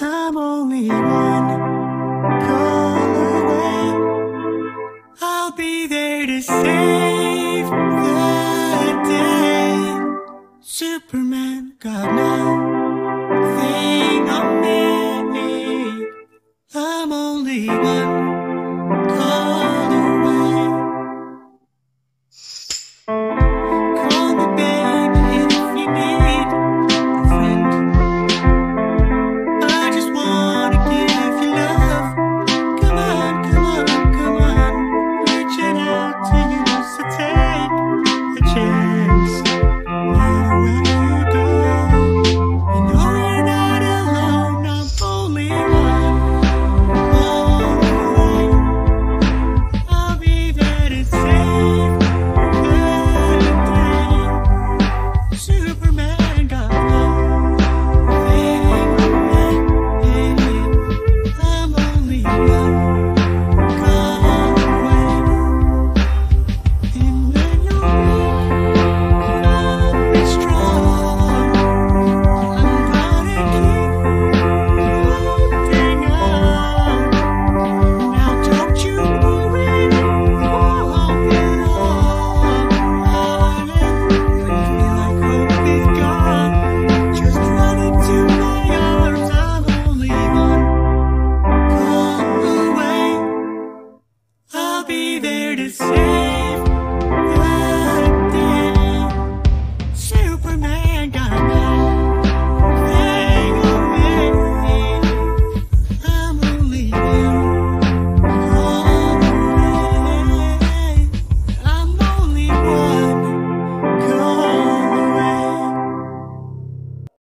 I'm only one call away. I'll be there to save the day. Superman, God now. be there to say.